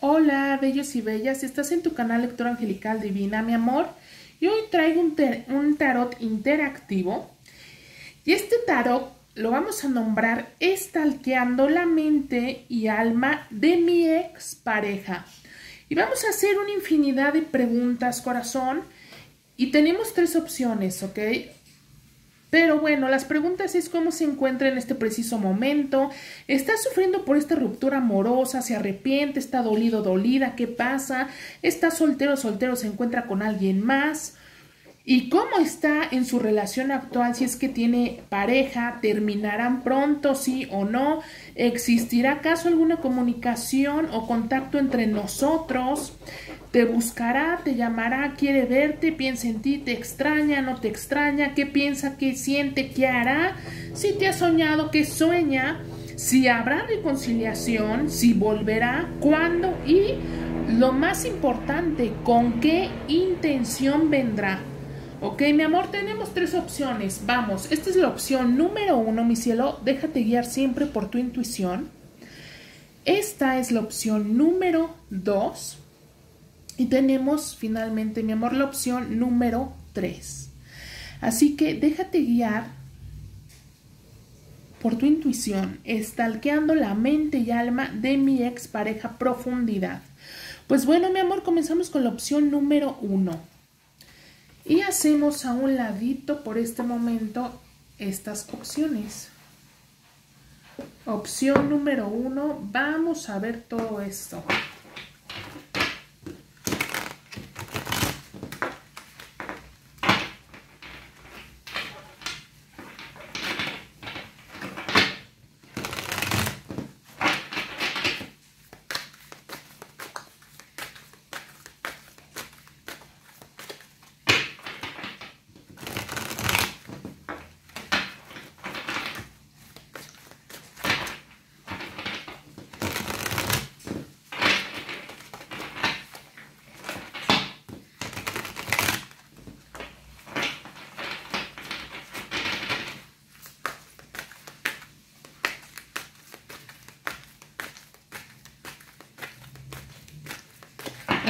Hola, bellos y bellas, estás en tu canal Lectura Angelical Divina, mi amor. Y hoy traigo un, tarot interactivo. Y este tarot lo vamos a nombrar Estalqueando la mente y alma de mi ex pareja. Y vamos a hacer una infinidad de preguntas, corazón. Y tenemos tres opciones, ¿ok? Pero bueno, las preguntas es cómo se encuentra en este preciso momento. ¿Está sufriendo por esta ruptura amorosa? ¿Se arrepiente? ¿Está dolido, dolida? ¿Qué pasa? ¿Está soltero, soltero? ¿Se encuentra con alguien más? ¿Y cómo está en su relación actual? Si es que tiene pareja, ¿terminarán pronto, sí o no? ¿Existirá acaso alguna comunicación o contacto entre nosotros? ¿Te buscará, te llamará, quiere verte, piensa en ti, te extraña, no te extraña? ¿Qué piensa, qué siente, qué hará? Si te ha soñado, ¿qué sueña? Si habrá reconciliación, si volverá, cuándo y lo más importante, con qué intención vendrá. Ok, mi amor, tenemos tres opciones. Vamos, esta es la opción número uno, mi cielo. Déjate guiar siempre por tu intuición. Esta es la opción número dos. Y tenemos finalmente, mi amor, la opción número tres. Así que déjate guiar por tu intuición, estalqueando la mente y alma de mi expareja profundidad. Pues bueno, mi amor, comenzamos con la opción número uno. Y hacemos a un ladito por este momento estas opciones. Opción número uno, vamos a ver todo esto.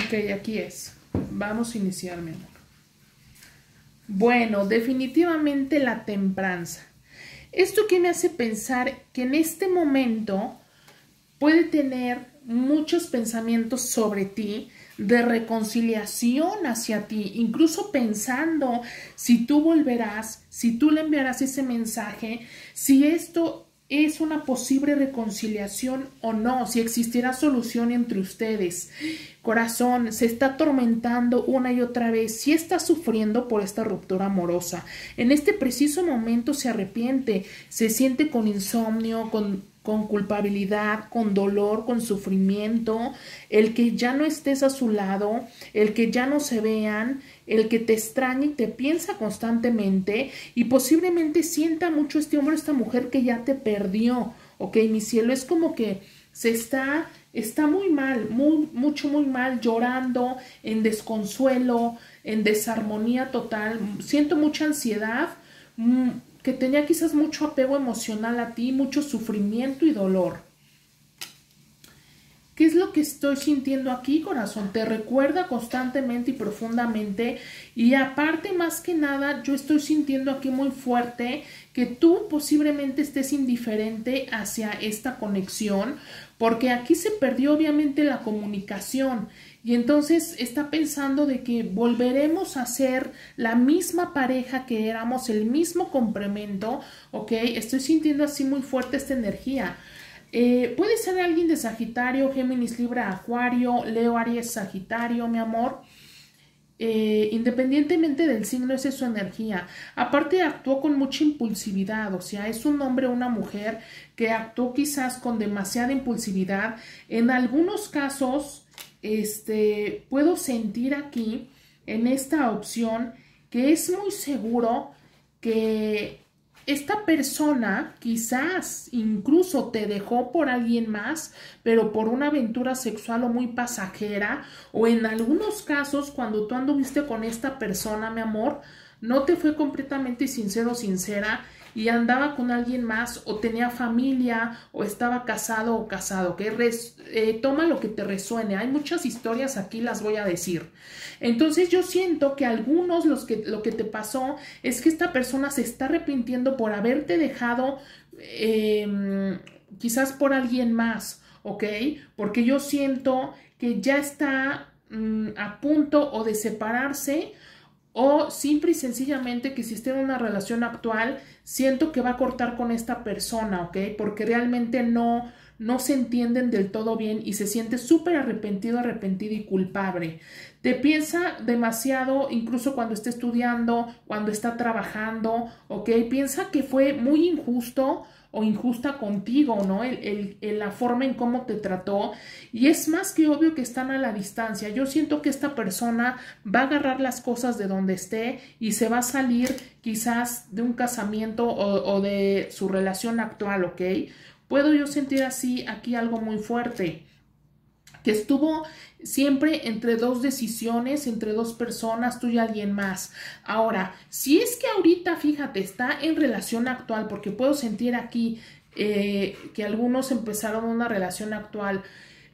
Ok, aquí es. Vamos a iniciar, mi amor. Bueno, definitivamente la tempranza. Esto que me hace pensar que en este momento puede tener muchos pensamientos sobre ti, de reconciliación hacia ti, incluso pensando si tú volverás, si tú le enviarás ese mensaje, si esto es una posible reconciliación o no, si existirá solución entre ustedes. Corazón, se está atormentando una y otra vez, si está sufriendo por esta ruptura amorosa. En este preciso momento se arrepiente, se siente con insomnio, con con culpabilidad, con dolor, con sufrimiento, el que ya no estés a su lado, el que ya no se vean, el que te extraña y te piensa constantemente y posiblemente sienta mucho este hombre, esta mujer que ya te perdió, ok, mi cielo, es como que se está, está muy mal, muy, mucho, muy mal, llorando, en desconsuelo, en desarmonía total, siento mucha ansiedad, mm, que tenía quizás mucho apego emocional a ti, mucho sufrimiento y dolor. ¿Qué es lo que estoy sintiendo aquí, corazón? Te recuerda constantemente y profundamente. Y aparte, más que nada, yo estoy sintiendo aquí muy fuerte que tú posiblemente estés indiferente hacia esta conexión, porque aquí se perdió obviamente la comunicación. Y entonces está pensando de que volveremos a ser la misma pareja que éramos, el mismo complemento, ¿ok? Estoy sintiendo así muy fuerte esta energía. Eh, puede ser alguien de Sagitario, Géminis, Libra, Acuario, Leo, Aries, Sagitario, mi amor. Eh, independientemente del signo, esa es su energía. Aparte, actuó con mucha impulsividad, o sea, es un hombre o una mujer que actuó quizás con demasiada impulsividad. En algunos casos, este, puedo sentir aquí, en esta opción, que es muy seguro que esta persona quizás incluso te dejó por alguien más, pero por una aventura sexual o muy pasajera, o en algunos casos cuando tú anduviste con esta persona, mi amor, no te fue completamente sincero o sincera y andaba con alguien más o tenía familia o estaba casado o casado, que eh, toma lo que te resuene. Hay muchas historias aquí, las voy a decir. Entonces yo siento que algunos los que, lo que te pasó es que esta persona se está arrepintiendo por haberte dejado em, quizás por alguien más, ¿ok? Porque yo siento que ya está mm, a punto o de separarse o simple y sencillamente que si está en una relación actual, siento que va a cortar con esta persona, ¿ok? Porque realmente no, no se entienden del todo bien y se siente súper arrepentido, arrepentido y culpable. Te piensa demasiado, incluso cuando está estudiando, cuando está trabajando, ¿ok? Piensa que fue muy injusto o injusta contigo, ¿no? El, el, la forma en cómo te trató. Y es más que obvio que están a la distancia. Yo siento que esta persona va a agarrar las cosas de donde esté y se va a salir quizás de un casamiento o, o de su relación actual, ¿ok? Puedo yo sentir así aquí algo muy fuerte que estuvo siempre entre dos decisiones, entre dos personas, tú y alguien más. Ahora, si es que ahorita, fíjate, está en relación actual, porque puedo sentir aquí eh, que algunos empezaron una relación actual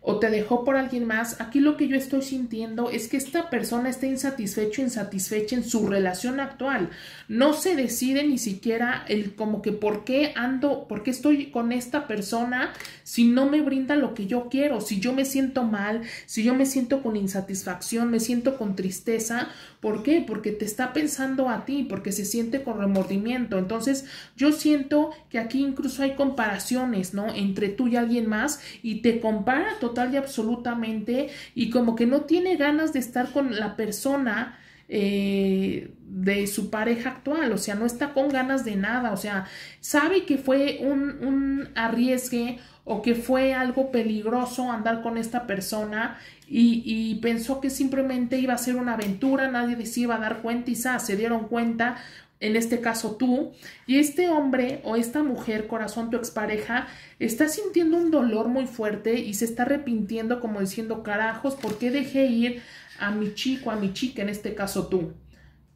o te dejó por alguien más, aquí lo que yo estoy sintiendo es que esta persona está insatisfecho, insatisfecha en su relación actual. No se decide ni siquiera el como que por qué ando, por qué estoy con esta persona si no me brinda lo que yo quiero, si yo me siento mal, si yo me siento con insatisfacción, me siento con tristeza, ¿por qué? Porque te está pensando a ti, porque se siente con remordimiento. Entonces, yo siento que aquí incluso hay comparaciones, ¿no? Entre tú y alguien más y te compara total y absolutamente y como que no tiene ganas de estar con la persona eh, de su pareja actual, o sea, no está con ganas de nada, o sea, sabe que fue un, un arriesgue o que fue algo peligroso andar con esta persona y, pensó que simplemente iba a ser una aventura, nadie se iba a dar cuenta y se dieron cuenta, en este caso tú, y este hombre o esta mujer, corazón, tu expareja, está sintiendo un dolor muy fuerte y se está arrepintiendo como diciendo, carajos, ¿por qué dejé ir a mi chico, a mi chica, en este caso tú?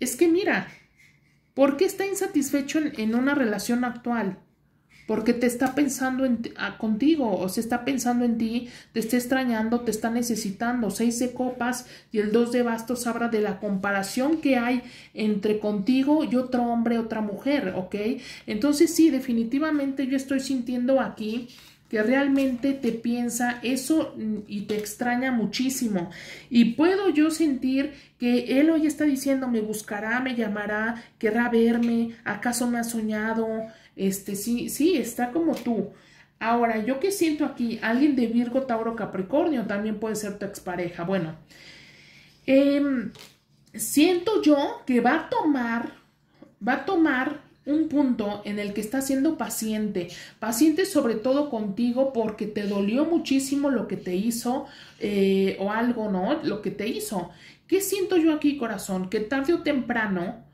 Es que mira, ¿por qué está insatisfecho en, en una relación actual? Porque te está pensando en contigo o se está pensando en ti, te está extrañando, te está necesitando. Seis de copas y el dos de bastos habla de la comparación que hay entre contigo y otro hombre, otra mujer, ¿ok? Entonces sí, definitivamente yo estoy sintiendo aquí que realmente te piensa eso y te extraña muchísimo. Y puedo yo sentir que él hoy está diciendo, me buscará, me llamará, querrá verme, acaso me ha soñado, este, sí, sí, está como tú. Ahora, yo que siento aquí, alguien de Virgo, Tauro, Capricornio también puede ser tu expareja. Bueno, em, siento yo que va a tomar, va a tomar un punto en el que está siendo paciente, paciente sobre todo contigo porque te dolió muchísimo lo que te hizo eh, o algo, ¿no? Lo que te hizo. ¿Qué siento yo aquí, corazón? Que tarde o temprano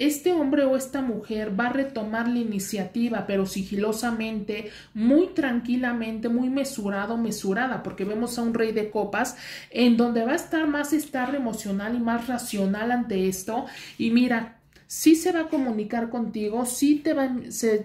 este hombre o esta mujer va a retomar la iniciativa, pero sigilosamente, muy tranquilamente, muy mesurado, mesurada, porque vemos a un rey de copas en donde va a estar más estable emocional y más racional ante esto. Y mira, sí se va a comunicar contigo, sí te va, se,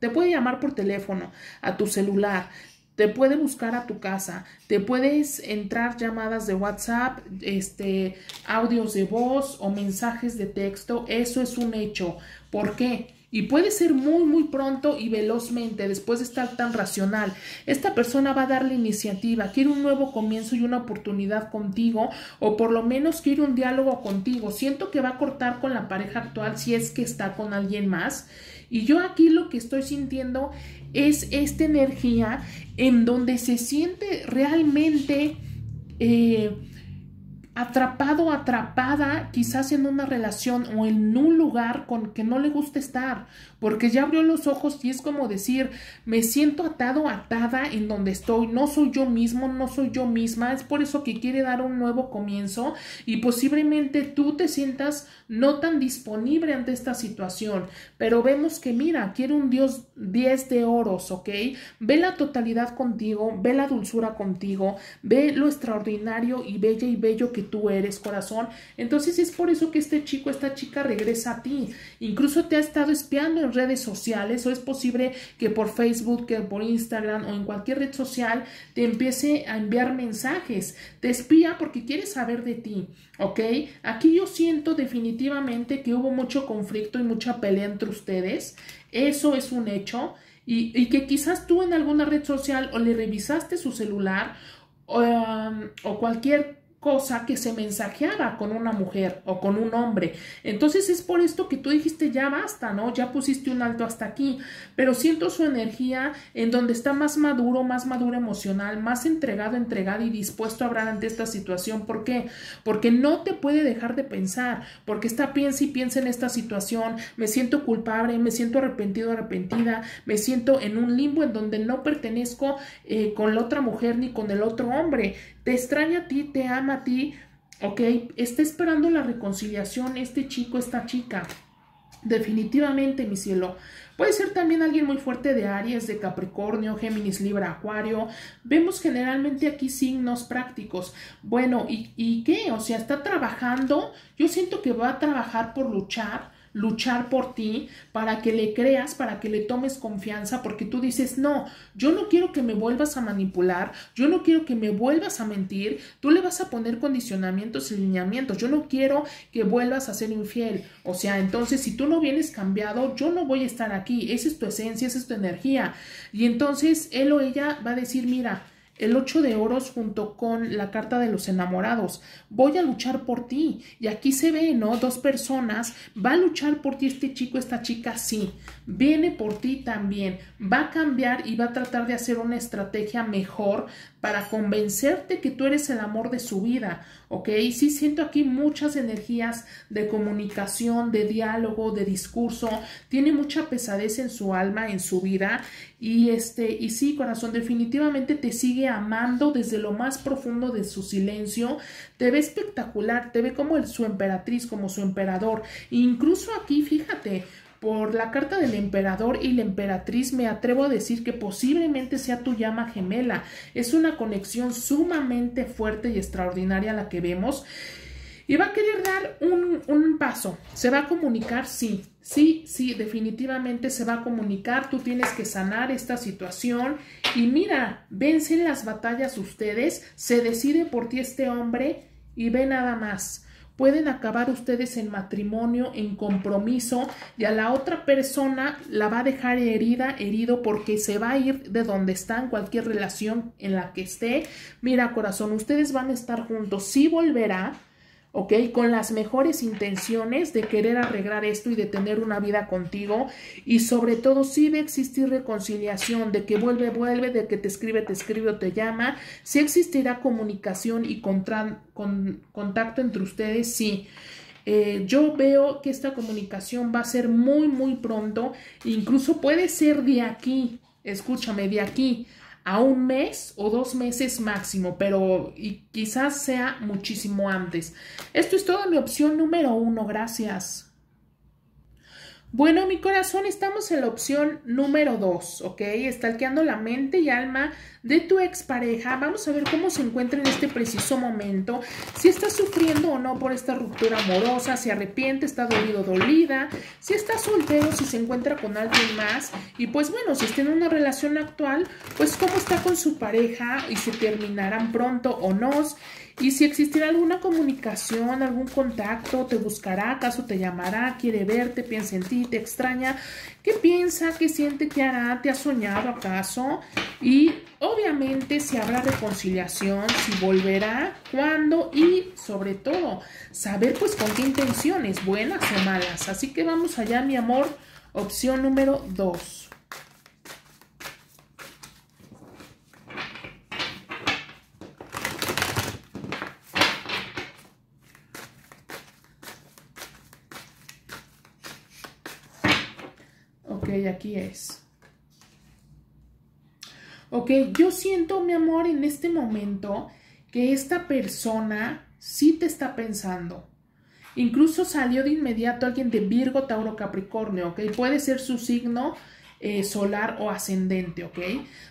te puede llamar por teléfono, a tu celular, te puede buscar a tu casa, te puedes entrar llamadas de WhatsApp, este, audios de voz o mensajes de texto, eso es un hecho. ¿Por qué? Y puede ser muy, muy pronto y velozmente, después de estar tan racional. Esta persona va a dar la iniciativa, quiere un nuevo comienzo y una oportunidad contigo, o por lo menos quiere un diálogo contigo. Siento que va a cortar con la pareja actual si es que está con alguien más. Y yo aquí lo que estoy sintiendo es esta energía en donde se siente realmente eh, atrapado, atrapada, quizás en una relación o en un lugar con que no le gusta estar, porque ya abrió los ojos y es como decir, me siento atado, atada en donde estoy, no soy yo mismo, no soy yo misma, es por eso que quiere dar un nuevo comienzo y posiblemente tú te sientas no tan disponible ante esta situación, pero vemos que mira, quiere un Dios 10 de oros, ¿ok? Ve la totalidad contigo, ve la dulzura contigo, ve lo extraordinario y bella y bello que tú eres, corazón. Entonces es por eso que este chico, esta chica regresa a ti. Incluso te ha estado espiando redes sociales o es posible que por Facebook, que por Instagram o en cualquier red social te empiece a enviar mensajes. Te espía porque quiere saber de ti, ¿ok? Aquí yo siento definitivamente que hubo mucho conflicto y mucha pelea entre ustedes. Eso es un hecho. Y, que quizás tú en alguna red social o le revisaste su celular o, um, o cualquier cosa que se mensajeaba con una mujer o con un hombre. Entonces es por esto que tú dijiste ya basta, ¿no? Ya pusiste un alto hasta aquí, pero siento su energía en donde está más maduro, más maduro emocional, más entregado, entregado y dispuesto a hablar ante esta situación. ¿Por qué? Porque no te puede dejar de pensar, porque está piensa y piensa en esta situación, me siento culpable, me siento arrepentido, arrepentida, me siento en un limbo en donde no pertenezco eh, con la otra mujer ni con el otro hombre te extraña a ti, te ama a ti, ¿ok? Está esperando la reconciliación este chico, esta chica. Definitivamente, mi cielo. Puede ser también alguien muy fuerte de Aries, de Capricornio, Géminis, Libra, Acuario. Vemos generalmente aquí signos prácticos. Bueno, ¿y, ¿y qué? O sea, está trabajando. Yo siento que va a trabajar por luchar luchar por ti, para que le creas, para que le tomes confianza, porque tú dices, no, yo no quiero que me vuelvas a manipular, yo no quiero que me vuelvas a mentir, tú le vas a poner condicionamientos y lineamientos, yo no quiero que vuelvas a ser infiel. O sea, entonces si tú no vienes cambiado, yo no voy a estar aquí, esa es tu esencia, esa es tu energía. Y entonces él o ella va a decir, mira, el ocho de oros junto con la carta de los enamorados. Voy a luchar por ti. Y aquí se ve, ¿no? Dos personas. Va a luchar por ti este chico, esta chica, sí. Viene por ti también. Va a cambiar y va a tratar de hacer una estrategia mejor para convencerte que tú eres el amor de su vida, ¿ok? Sí siento aquí muchas energías de comunicación, de diálogo, de discurso, tiene mucha pesadez en su alma, en su vida. Y este y sí, corazón, definitivamente te sigue amando desde lo más profundo de su silencio, te ve espectacular, te ve como el, su emperatriz, como su emperador, incluso aquí, fíjate, por la carta del emperador y la emperatriz me atrevo a decir que posiblemente sea tu llama gemela. Es una conexión sumamente fuerte y extraordinaria la que vemos. Y va a querer dar un, un, paso. ¿Se va a comunicar? Sí. Sí, sí, definitivamente se va a comunicar. Tú tienes que sanar esta situación. Y mira, vencen las batallas ustedes. Se decide por ti este hombre y ve nada más pueden acabar ustedes en matrimonio, en compromiso, y a la otra persona la va a dejar herida, herido, porque se va a ir de donde está en cualquier relación en la que esté. Mira, corazón, ustedes van a estar juntos, sí volverá, ¿ok? Con las mejores intenciones de querer arreglar esto y de tener una vida contigo y sobre todo si de existir reconciliación, de que vuelve, vuelve, de que te escribe, te escribe o te llama, si existirá comunicación y con, contacto entre ustedes, sí. Eh, yo veo que esta comunicación va a ser muy, muy pronto, incluso puede ser de aquí, escúchame, de aquí a un mes o dos meses máximo, pero y quizás sea muchísimo antes. Esto es toda mi opción número uno. Gracias. Bueno, mi corazón, estamos en la opción número 2, ¿ok? Estalqueando la mente y alma de tu expareja. Vamos a ver cómo se encuentra en este preciso momento. Si está sufriendo o no por esta ruptura amorosa, si arrepiente, está dolido dolida, si está soltero, si se encuentra con alguien más. Y pues bueno, si está en una relación actual, pues cómo está con su pareja y si terminarán pronto o no. Y si existirá alguna comunicación, algún contacto, te buscará, acaso te llamará, quiere verte, piensa en ti, te extraña, ¿qué piensa, qué siente, qué hará, te ha soñado acaso? Y obviamente si habrá reconciliación, si volverá, cuándo y sobre todo saber pues con qué intenciones, buenas o malas. Así que vamos allá, mi amor, opción número 2. aquí es. Ok, yo siento, mi amor, en este momento que esta persona sí te está pensando. Incluso salió de inmediato alguien de Virgo, Tauro, Capricornio, ok. Puede ser su signo eh, solar o ascendente, ¿ok?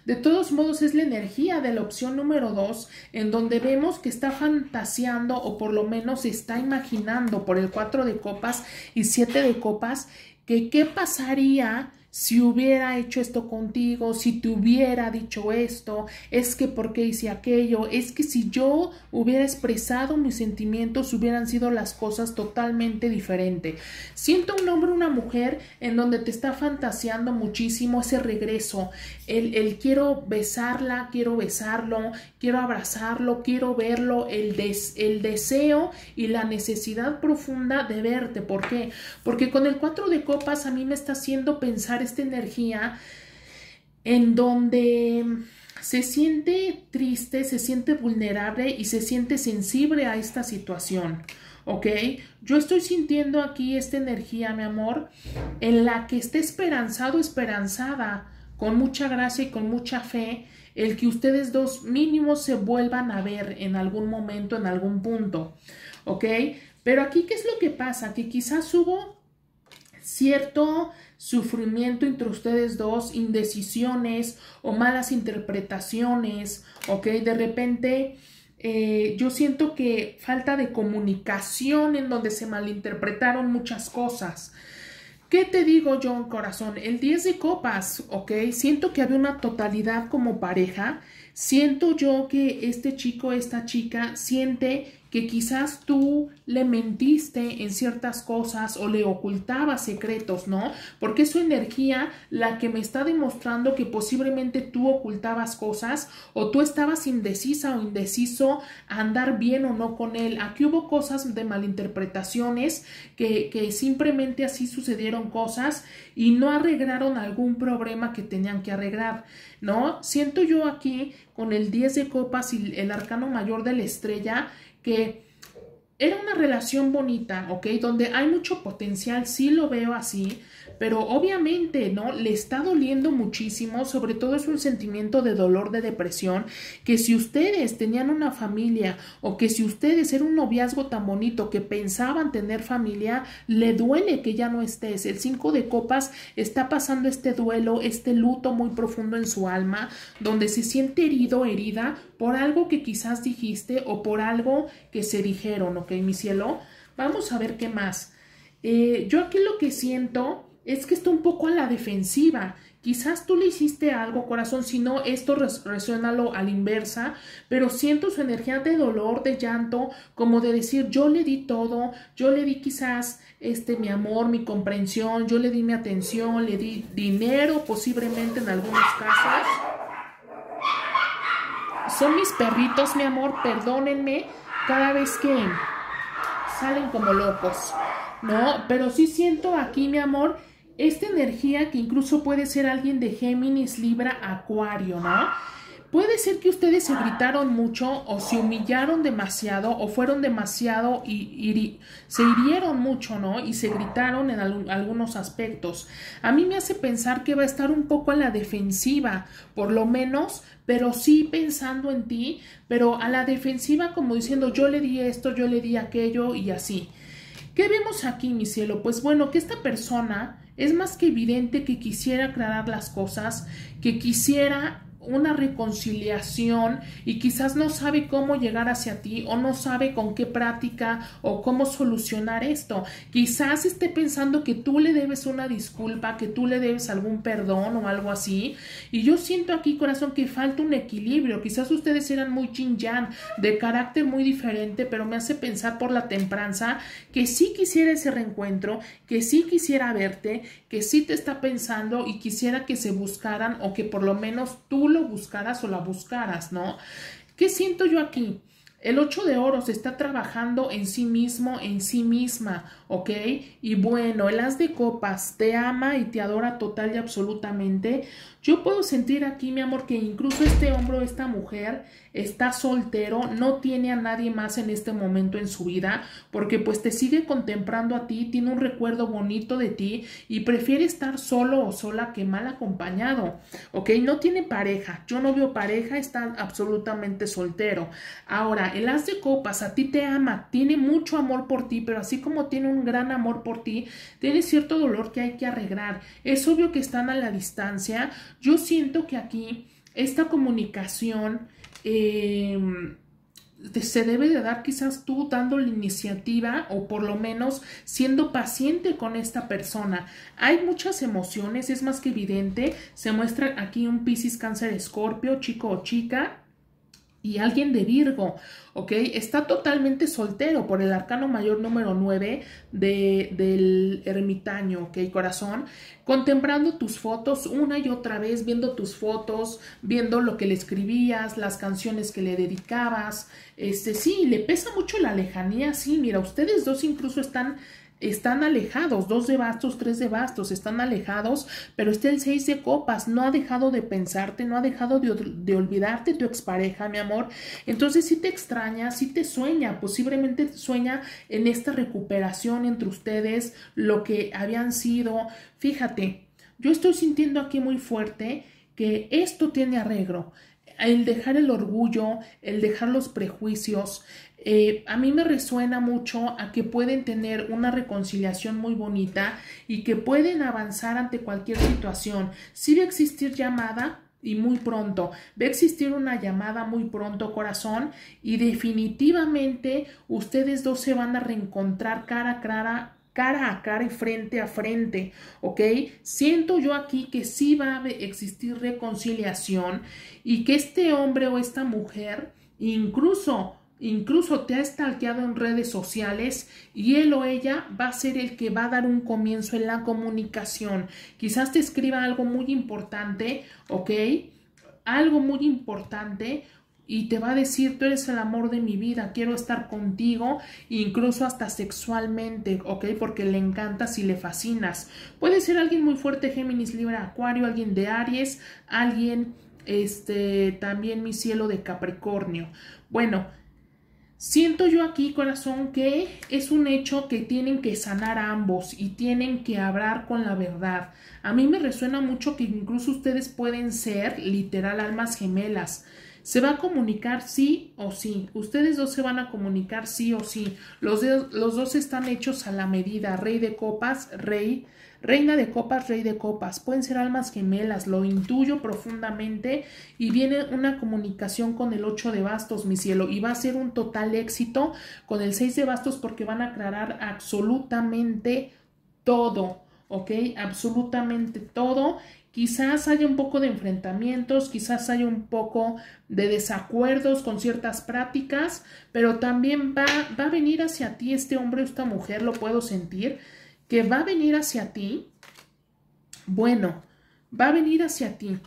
De todos modos es la energía de la opción número 2 en donde vemos que está fantaseando o por lo menos está imaginando por el 4 de copas y 7 de copas que qué pasaría si hubiera hecho esto contigo, si te hubiera dicho esto, es que por qué hice aquello, es que si yo hubiera expresado mis sentimientos hubieran sido las cosas totalmente diferentes. Siento un hombre, una mujer en donde te está fantaseando muchísimo ese regreso, el, el quiero besarla, quiero besarlo, quiero abrazarlo, quiero verlo, el, el deseo y la necesidad profunda de verte. ¿Por qué? Porque con el cuatro de copas a mí me está haciendo pensar esta energía en donde se siente triste, se siente vulnerable y se siente sensible a esta situación. ¿Ok? Yo estoy sintiendo aquí esta energía, mi amor, en la que esté esperanzado, esperanzada, con mucha gracia y con mucha fe, el que ustedes dos mínimos se vuelvan a ver en algún momento, en algún punto. ¿Ok? Pero aquí, ¿qué es lo que pasa? Que quizás hubo cierto sufrimiento entre ustedes dos, indecisiones o malas interpretaciones, ¿ok? De repente eh, yo siento que falta de comunicación en donde se malinterpretaron muchas cosas. ¿Qué te digo yo, corazón? El 10 de copas, ¿ok? Siento que había una totalidad como pareja. Siento yo que este chico, esta chica, siente que quizás tú le mentiste en ciertas cosas o le ocultabas secretos, ¿no? Porque es su energía la que me está demostrando que posiblemente tú ocultabas cosas o tú estabas indecisa o indeciso a andar bien o no con él. Aquí hubo cosas de malinterpretaciones que, que simplemente así sucedieron cosas y no arreglaron algún problema que tenían que arreglar, ¿no? Siento yo aquí con el 10 de copas y el arcano mayor de la estrella que era una relación bonita, ¿ok? Donde hay mucho potencial, sí lo veo así, pero obviamente, ¿no? Le está doliendo muchísimo, sobre todo es un sentimiento de dolor, de depresión, que si ustedes tenían una familia o que si ustedes era un noviazgo tan bonito que pensaban tener familia, le duele que ya no estés. El cinco de copas está pasando este duelo, este luto muy profundo en su alma, donde se siente herido, herida por algo que quizás dijiste o por algo que se dijeron, ¿ok, mi cielo? Vamos a ver qué más. Eh, yo aquí lo que siento es que está un poco a la defensiva. Quizás tú le hiciste algo, corazón, si no, esto resuénalo a la inversa, pero siento su energía de dolor, de llanto, como de decir, yo le di todo, yo le di quizás este mi amor, mi comprensión, yo le di mi atención, le di dinero posiblemente en algunos casos. Son mis perritos, mi amor, perdónenme cada vez que salen como locos, ¿no? Pero sí siento aquí, mi amor, esta energía que incluso puede ser alguien de Géminis, Libra, Acuario, ¿no? Puede ser que ustedes se gritaron mucho o se humillaron demasiado o fueron demasiado y, se hirieron mucho, ¿no? Y se gritaron en algunos aspectos. A mí me hace pensar que va a estar un poco a la defensiva, por lo menos, pero sí pensando en ti, pero a la defensiva como diciendo yo le di esto, yo le di aquello y así. ¿Qué vemos aquí, mi cielo? Pues bueno, que esta persona es más que evidente que quisiera aclarar las cosas, que quisiera una reconciliación y quizás no sabe cómo llegar hacia ti o no sabe con qué práctica o cómo solucionar esto. Quizás esté pensando que tú le debes una disculpa, que tú le debes algún perdón o algo así. Y yo siento aquí, corazón, que falta un equilibrio. Quizás ustedes eran muy yin yang, de carácter muy diferente, pero me hace pensar por la tempranza que sí quisiera ese reencuentro, que sí quisiera verte, que sí te está pensando y quisiera que se buscaran o que por lo menos tú lo buscaras o la buscaras, ¿no? ¿Qué siento yo aquí? El ocho de oros está trabajando en sí mismo, en sí misma, ¿ok? Y bueno, el as de copas te ama y te adora total y absolutamente. Yo puedo sentir aquí, mi amor, que incluso este hombre o esta mujer está soltero, no tiene a nadie más en este momento en su vida, porque pues te sigue contemplando a ti, tiene un recuerdo bonito de ti y prefiere estar solo o sola que mal acompañado, ¿ok? No tiene pareja, yo no veo pareja, está absolutamente soltero. Ahora, el as de copas a ti te ama, tiene mucho amor por ti, pero así como tiene un gran amor por ti, tiene cierto dolor que hay que arreglar. Es obvio que están a la distancia. Yo siento que aquí esta comunicación eh, se debe de dar quizás tú dando la iniciativa o por lo menos siendo paciente con esta persona. Hay muchas emociones, es más que evidente. Se muestra aquí un Piscis, Cáncer, Escorpio, chico o chica y alguien de Virgo, ¿ok? Está totalmente soltero por el arcano mayor número 9 de, del ermitaño, ¿ok? Corazón, contemplando tus fotos una y otra vez, viendo tus fotos, viendo lo que le escribías, las canciones que le dedicabas, este, sí, le pesa mucho la lejanía, sí, mira, ustedes dos incluso están están alejados, dos de bastos, tres de bastos, están alejados, pero está el seis de copas, no ha dejado de pensarte, no ha dejado de, de olvidarte tu expareja, mi amor. Entonces sí te extraña, sí te sueña, posiblemente sueña en esta recuperación entre ustedes, lo que habían sido. Fíjate, yo estoy sintiendo aquí muy fuerte que esto tiene arreglo el dejar el orgullo, el dejar los prejuicios, eh, a mí me resuena mucho a que pueden tener una reconciliación muy bonita y que pueden avanzar ante cualquier situación. Sí va a existir llamada, y muy pronto. Va a existir una llamada muy pronto, corazón, y definitivamente ustedes dos se van a reencontrar cara a cara cara a cara y frente a frente, ¿ok? Siento yo aquí que sí va a existir reconciliación y que este hombre o esta mujer incluso incluso te ha stalkeado en redes sociales y él o ella va a ser el que va a dar un comienzo en la comunicación. Quizás te escriba algo muy importante, ¿ok? Algo muy importante y te va a decir, tú eres el amor de mi vida, quiero estar contigo, incluso hasta sexualmente, ¿ok? Porque le encantas y le fascinas. Puede ser alguien muy fuerte, Géminis, Libra, Acuario, alguien de Aries, alguien, este, también mi cielo de Capricornio. Bueno, Siento yo aquí, corazón, que es un hecho que tienen que sanar ambos y tienen que hablar con la verdad. A mí me resuena mucho que incluso ustedes pueden ser literal almas gemelas. Se va a comunicar sí o sí. Ustedes dos se van a comunicar sí o sí. Los, los dos están hechos a la medida. Rey de copas, rey Reina de copas, rey de copas, pueden ser almas gemelas, lo intuyo profundamente y viene una comunicación con el 8 de bastos, mi cielo, y va a ser un total éxito con el 6 de bastos porque van a aclarar absolutamente todo, ¿ok? Absolutamente todo. Quizás haya un poco de enfrentamientos, quizás haya un poco de desacuerdos con ciertas prácticas, pero también va, va a venir hacia ti este hombre o esta mujer, lo puedo sentir que va a venir hacia ti, bueno, va a venir hacia ti.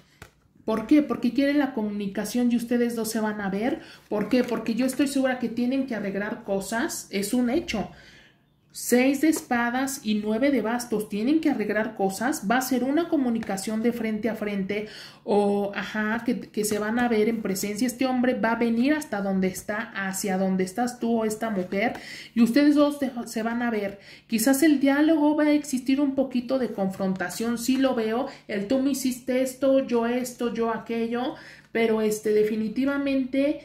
¿Por qué? Porque quiere la comunicación y ustedes dos se van a ver. ¿Por qué? Porque yo estoy segura que tienen que arreglar cosas. Es un hecho seis de espadas y nueve de bastos. Tienen que arreglar cosas, va a ser una comunicación de frente a frente o, ajá, que, se van a ver en presencia. Este hombre va a venir hasta donde está, hacia donde estás tú o esta mujer y ustedes dos se van a ver. Quizás el diálogo va a existir un poquito de confrontación, sí lo veo, el tú me hiciste esto, yo esto, yo aquello, pero este definitivamente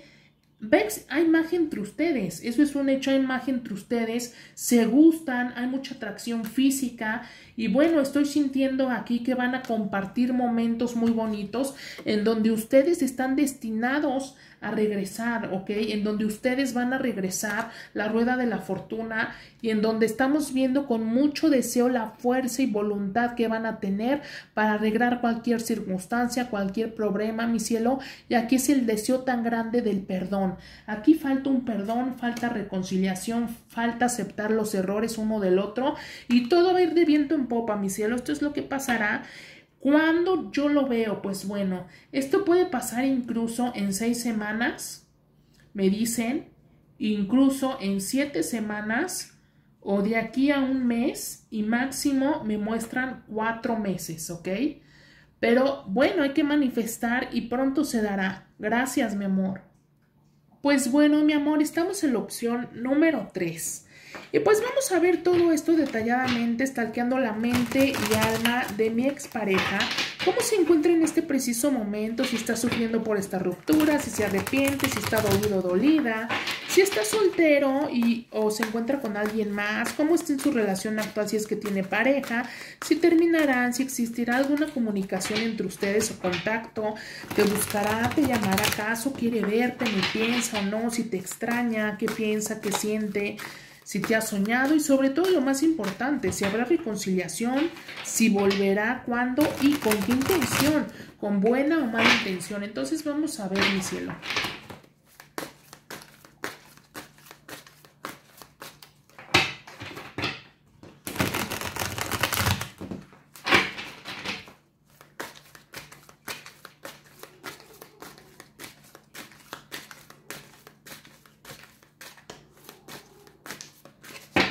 Vex, hay magia entre ustedes, eso es un hecho, hay magia entre ustedes, se gustan, hay mucha atracción física. Y bueno, estoy sintiendo aquí que van a compartir momentos muy bonitos en donde ustedes están destinados a regresar, ¿ok? En donde ustedes van a regresar la rueda de la fortuna y en donde estamos viendo con mucho deseo la fuerza y voluntad que van a tener para arreglar cualquier circunstancia, cualquier problema, mi cielo. Y aquí es el deseo tan grande del perdón. Aquí falta un perdón, falta reconciliación, falta aceptar los errores uno del otro y todo va a ir de viento en popa, mi cielo. Esto es lo que pasará cuando yo lo veo? Pues bueno, esto puede pasar incluso en seis semanas, me dicen, incluso en siete semanas o de aquí a un mes y máximo me muestran cuatro meses, ¿ok? Pero bueno, hay que manifestar y pronto se dará. Gracias, mi amor. Pues bueno, mi amor, estamos en la opción número 3. Y pues vamos a ver todo esto detalladamente, stalkeando la mente y alma de mi expareja, cómo se encuentra en este preciso momento, si está sufriendo por esta ruptura, si se arrepiente, si está dolido o dolida, Si está soltero y o se encuentra con alguien más, cómo está en su relación actual si es que tiene pareja, si terminarán, si existirá alguna comunicación entre ustedes o contacto, te buscará, te llamará acaso, quiere verte, me piensa o no, si te extraña, qué piensa, qué siente, si te ha soñado y sobre todo lo más importante, si habrá reconciliación, si volverá, cuándo y con qué intención, con buena o mala intención. Entonces vamos a ver, mi cielo.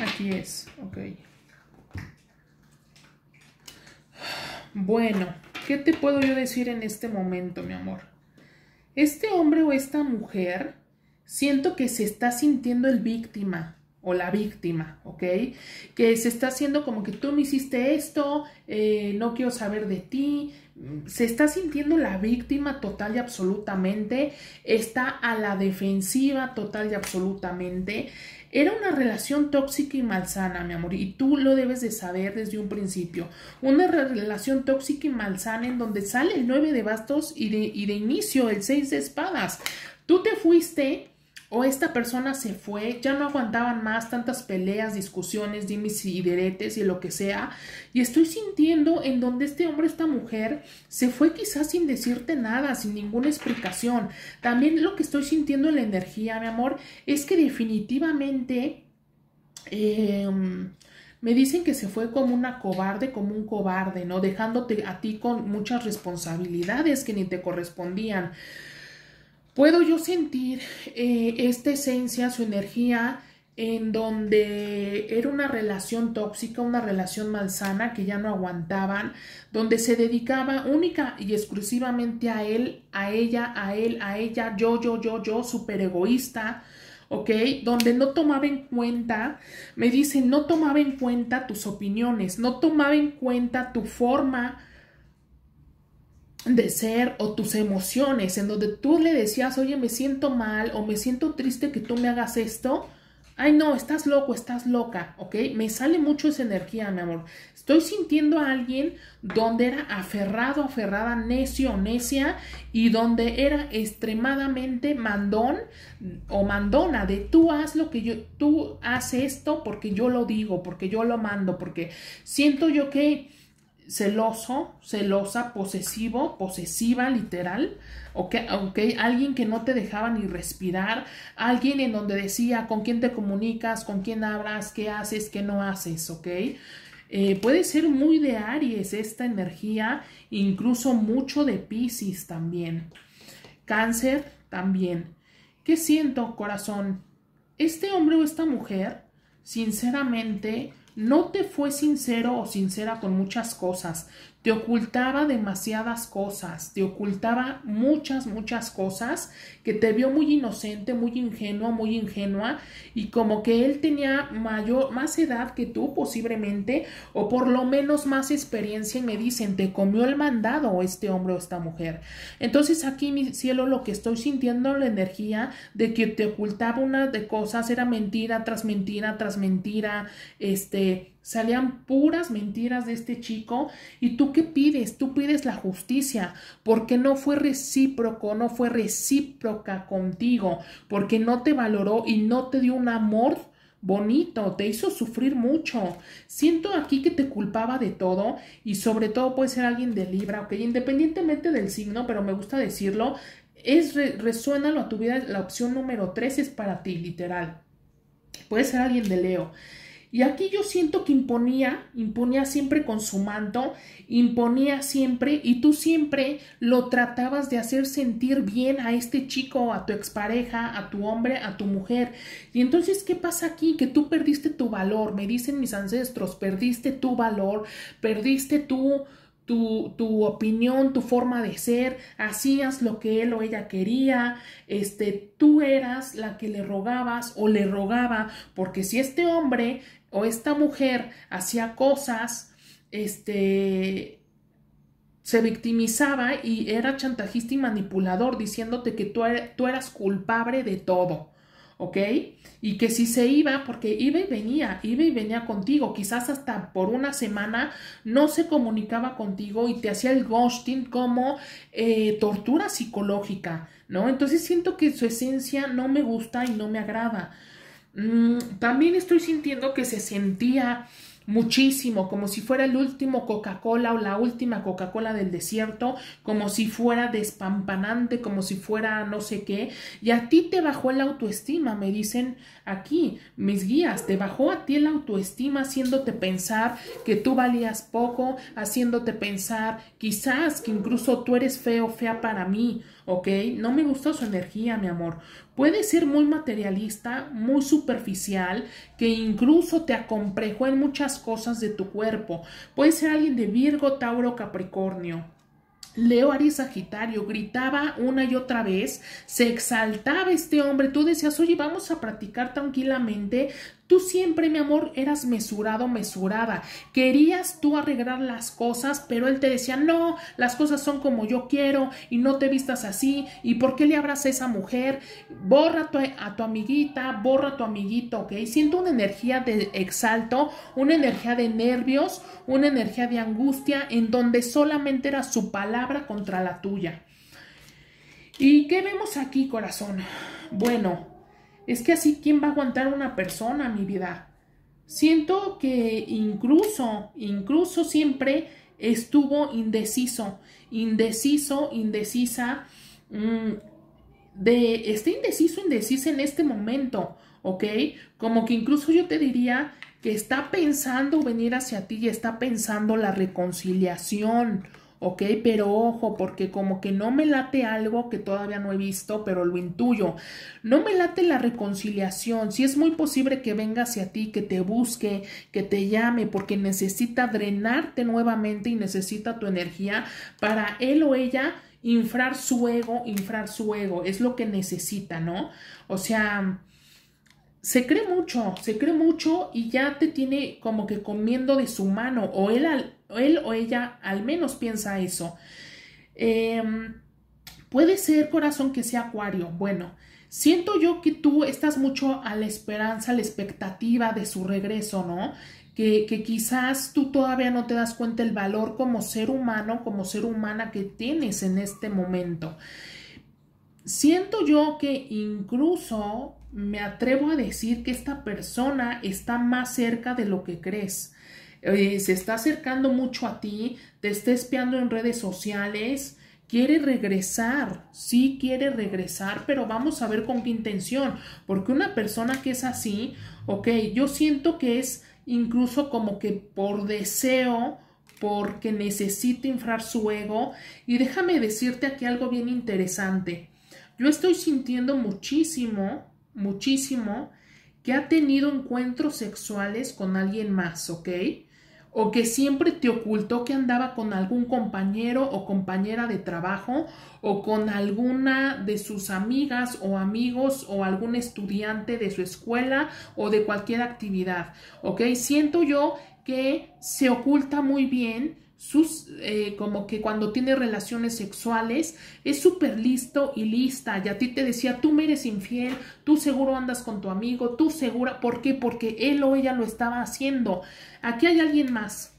Aquí es, ok. Bueno, ¿qué te puedo yo decir en este momento, mi amor? Este hombre o esta mujer, siento que se está sintiendo el víctima o la víctima, ¿ok? Que se está haciendo como que tú me hiciste esto, eh, no quiero saber de ti, se está sintiendo la víctima total y absolutamente, está a la defensiva total y absolutamente. Era una relación tóxica y malsana, mi amor, y tú lo debes de saber desde un principio. Una relación tóxica y malsana en donde sale el 9 de bastos y de, y de inicio el 6 de espadas. Tú te fuiste o esta persona se fue, ya no aguantaban más tantas peleas, discusiones, dimis y diretes y lo que sea, y estoy sintiendo en donde este hombre, esta mujer, se fue quizás sin decirte nada, sin ninguna explicación. También lo que estoy sintiendo en la energía, mi amor, es que definitivamente... Em, me dicen que se fue como una cobarde, como un cobarde, ¿no? Dejándote a ti con muchas responsabilidades que ni te correspondían puedo yo sentir eh, esta esencia, su energía, en donde era una relación tóxica, una relación malsana que ya no aguantaban, donde se dedicaba única y exclusivamente a él, a ella, a él, a ella, yo, yo, yo, yo, súper egoísta, ¿ok? Donde no tomaba en cuenta, me dicen, no tomaba en cuenta tus opiniones, no tomaba en cuenta tu forma de ser o tus emociones, en donde tú le decías, oye, me siento mal o me siento triste que tú me hagas esto. Ay, no, estás loco, estás loca, ¿ok? Me sale mucho esa energía, mi amor. Estoy sintiendo a alguien donde era aferrado, aferrada, necio necia y donde era extremadamente mandón o mandona de tú haz lo que yo, tú haz esto porque yo lo digo, porque yo lo mando, porque siento yo que celoso, celosa, posesivo, posesiva, literal, ¿ok? okay alguien que no te dejaba ni respirar, alguien en donde decía con quién te comunicas, con quién hablas, qué haces, qué no haces, ¿ok? Eh, puede ser muy de Aries esta energía, incluso mucho de Pisces también. Cáncer también. ¿Qué siento, corazón? Este hombre o esta mujer, sinceramente, no te fue sincero o sincera con muchas cosas, te ocultaba demasiadas cosas, te ocultaba muchas, muchas cosas, que te vio muy inocente, muy ingenuo, muy ingenua, y como que él tenía mayor, más edad que tú posiblemente, o por lo menos más experiencia, y me dicen, te comió el mandado este hombre o esta mujer. Entonces aquí, mi cielo, lo que estoy sintiendo la energía de que te ocultaba una de cosas, era mentira tras mentira tras mentira, este Salían puras mentiras de este chico. ¿Y tú qué pides? Tú pides la justicia, porque no fue recíproco, no fue recíproca contigo, porque no te valoró y no te dio un amor bonito, te hizo sufrir mucho. Siento aquí que te culpaba de todo y sobre todo puede ser alguien de Libra, ok, independientemente del signo, pero me gusta decirlo, es resuena a tu vida, la opción número 3 es para ti, literal. Puede ser alguien de Leo. Y aquí yo siento que imponía, imponía siempre con su manto, imponía siempre y tú siempre lo tratabas de hacer sentir bien a este chico, a tu expareja, a tu hombre, a tu mujer. Y entonces, ¿qué pasa aquí? Que tú perdiste tu valor, me dicen mis ancestros, perdiste tu valor, perdiste tu... Tu, tu, opinión, tu forma de ser, hacías lo que él o ella quería, este, tú eras la que le rogabas o le rogaba, porque si este hombre o esta mujer hacía cosas, este, se victimizaba y era chantajista y manipulador, diciéndote que tú, er, tú eras culpable de todo. ¿ok? Y que si se iba, porque iba y venía, iba y venía contigo, quizás hasta por una semana no se comunicaba contigo y te hacía el ghosting como eh, tortura psicológica, ¿no? Entonces siento que su esencia no me gusta y no me agrada. Mm, también estoy sintiendo que se sentía muchísimo, como si fuera el último Coca-Cola o la última Coca-Cola del desierto, como si fuera despampanante, como si fuera no sé qué, y a ti te bajó el autoestima, me dicen aquí mis guías, te bajó a ti el autoestima haciéndote pensar que tú valías poco, haciéndote pensar quizás que incluso tú eres feo, fea para mí, ¿ok? No me gusta su energía, mi amor. Puede ser muy materialista, muy superficial, que incluso te acomprejó en muchas cosas de tu cuerpo. Puede ser alguien de Virgo, Tauro, Capricornio. Leo Aries Sagitario gritaba una y otra vez, se exaltaba este hombre, tú decías, oye, vamos a practicar tranquilamente, Tú siempre, mi amor, eras mesurado, mesurada. Querías tú arreglar las cosas, pero él te decía, no, las cosas son como yo quiero y no te vistas así. ¿Y por qué le abras a esa mujer? Borra a tu, amiguita, borra a tu amiguito, ¿ok? Siento una energía de exalto, una energía de nervios, una energía de angustia en donde solamente era su palabra contra la tuya. ¿Y qué vemos aquí, corazón? Bueno, es que así, ¿quién va a aguantar una persona, mi vida? Siento que incluso, incluso siempre estuvo indeciso, indeciso, indecisa, mm, de, está indeciso, indecisa en este momento, ¿ok? Como que incluso yo te diría que está pensando venir hacia ti y está pensando la reconciliación, ¿ok? Pero ojo, porque como que no me late algo que todavía no he visto, pero lo intuyo. No me late la reconciliación. Si es muy posible que venga hacia ti, que te busque, que te llame, porque necesita drenarte nuevamente y necesita tu energía para él o ella infrar su ego, infrar su ego. Es lo que necesita, ¿no? O sea se cree mucho, se cree mucho y ya te tiene como que comiendo de su mano, o él, él o ella al menos piensa eso. Em, puede ser corazón que sea acuario. Bueno, siento yo que tú estás mucho a la esperanza, a la expectativa de su regreso, ¿no? Que, que, quizás tú todavía no te das cuenta el valor como ser humano, como ser humana que tienes en este momento. Siento yo que incluso me atrevo a decir que esta persona está más cerca de lo que crees. Eh, se está acercando mucho a ti, te está espiando en redes sociales, quiere regresar, sí quiere regresar, pero vamos a ver con qué intención, porque una persona que es así, ok, yo siento que es incluso como que por deseo, porque necesita inflar su ego, y déjame decirte aquí algo bien interesante. Yo estoy sintiendo muchísimo muchísimo que ha tenido encuentros sexuales con alguien más, ¿ok? O que siempre te ocultó que andaba con algún compañero o compañera de trabajo o con alguna de sus amigas o amigos o algún estudiante de su escuela o de cualquier actividad, ¿ok? Siento yo que se oculta muy bien sus, eh, como que cuando tiene relaciones sexuales es súper listo y lista. Y a ti te decía, tú me eres infiel, tú seguro andas con tu amigo, tú segura. ¿Por qué? Porque él o ella lo estaba haciendo. Aquí hay alguien más.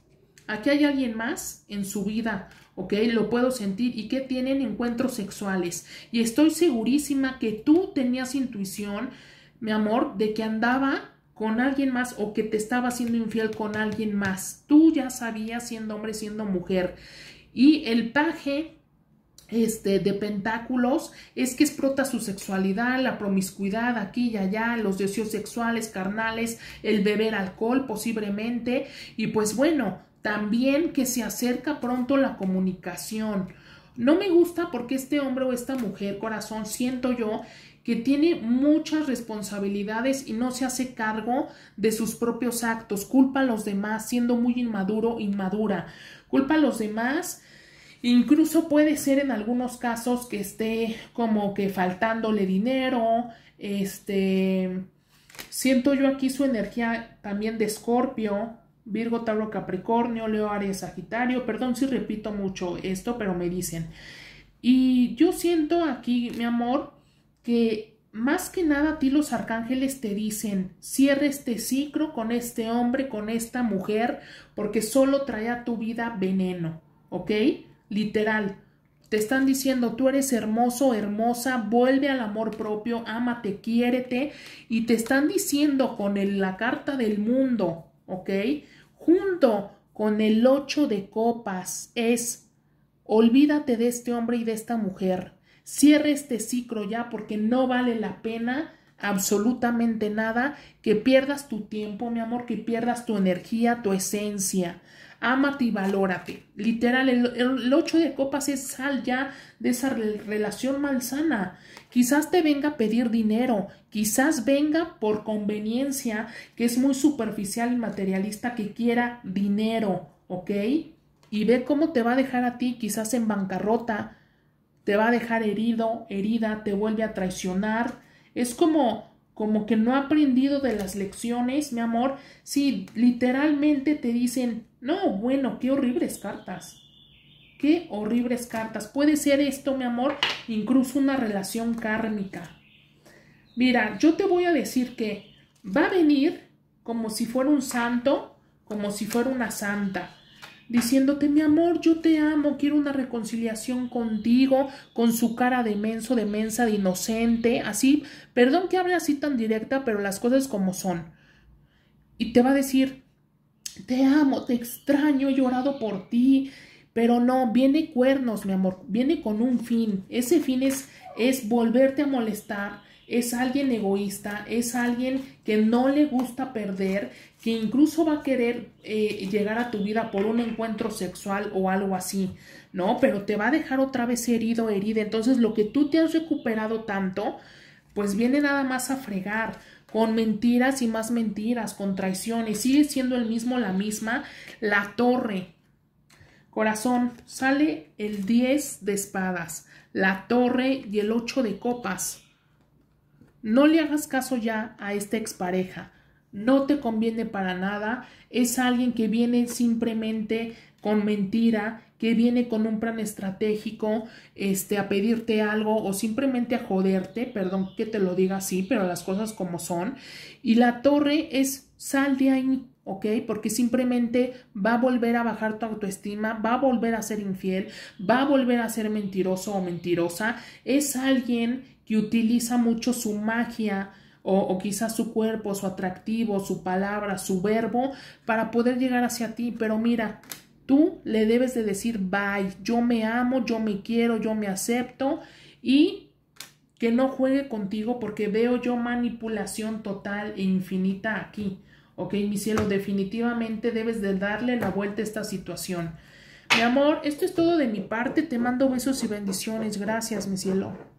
Aquí hay alguien más en su vida, ¿ok? Lo puedo sentir y que tienen encuentros sexuales. Y estoy segurísima que tú tenías intuición, mi amor, de que andaba con alguien más o que te estaba siendo infiel con alguien más. Tú ya sabías siendo hombre, siendo mujer. Y el paje este, de pentáculos es que explota su sexualidad, la promiscuidad aquí y allá, los deseos sexuales, carnales, el beber alcohol posiblemente. Y pues bueno, también que se acerca pronto la comunicación. No me gusta porque este hombre o esta mujer, corazón, siento yo que tiene muchas responsabilidades y no se hace cargo de sus propios actos, culpa a los demás, siendo muy inmaduro, inmadura, culpa a los demás. Incluso puede ser en algunos casos que esté como que faltándole dinero, este, siento yo aquí su energía también de Escorpio, Virgo, Tauro, Capricornio, Leo, Aries, Sagitario, perdón si repito mucho esto, pero me dicen. Y yo siento aquí, mi amor, que más que nada a ti los arcángeles te dicen, cierre este ciclo con este hombre, con esta mujer, porque solo trae a tu vida veneno, ¿ok? Literal. Te están diciendo, tú eres hermoso, hermosa, vuelve al amor propio, ámate, quiérete, y te están diciendo con la carta del mundo, ¿ok? Junto con el ocho de copas es, olvídate de este hombre y de esta mujer Cierre este ciclo ya porque no vale la pena absolutamente nada que pierdas tu tiempo, mi amor, que pierdas tu energía, tu esencia. Ámate y valórate. Literal, el, ocho de copas es sal ya de esa relación malsana. Quizás te venga a pedir dinero, quizás venga por conveniencia, que es muy superficial y materialista, que quiera dinero, ¿ok? Y ve cómo te va a dejar a ti, quizás en bancarrota, te va a dejar herido, herida, te vuelve a traicionar. Es como como que no ha aprendido de las lecciones, mi amor. Sí, literalmente te dicen, no, bueno, qué horribles cartas. Qué horribles cartas. Puede ser esto, mi amor, incluso una relación kármica. Mira, yo te voy a decir que va a venir como si fuera un santo, como si fuera una santa diciéndote, mi amor, yo te amo, quiero una reconciliación contigo, con su cara de menso, de mensa, de inocente, así, perdón que hable así tan directa, pero las cosas como son. Y te va a decir, te amo, te extraño, he llorado por ti, pero no, viene cuernos, mi amor, viene con un fin. Ese fin es, es volverte a molestar, es alguien egoísta, es alguien que no le gusta perder, que incluso va a querer eh, llegar a tu vida por un encuentro sexual o algo así, ¿no? Pero te va a dejar otra vez herido, herida. Entonces lo que tú te has recuperado tanto, pues viene nada más a fregar con mentiras y más mentiras, con traiciones. Sigue siendo el mismo, la misma, la torre. Corazón, sale el 10 de espadas, la torre y el 8 de copas. No le hagas caso ya a esta expareja. No te conviene para nada. Es alguien que viene simplemente con mentira, que viene con un plan estratégico, este, a pedirte algo o simplemente a joderte, perdón que te lo diga así, pero las cosas como son. Y la torre es sal de ahí, ¿ok? Porque simplemente va a volver a bajar tu autoestima, va a volver a ser infiel, va a volver a ser mentiroso o mentirosa. Es alguien que utiliza mucho su magia o, quizás su cuerpo, su atractivo, su palabra, su verbo para poder llegar hacia ti. Pero mira, tú le debes de decir bye, yo me amo, yo me quiero, yo me acepto y que no juegue contigo porque veo yo manipulación total e infinita aquí. Ok, mi cielo, definitivamente debes de darle la vuelta a esta situación. Mi amor, esto es todo de mi parte. Te mando besos y bendiciones. Gracias, mi cielo.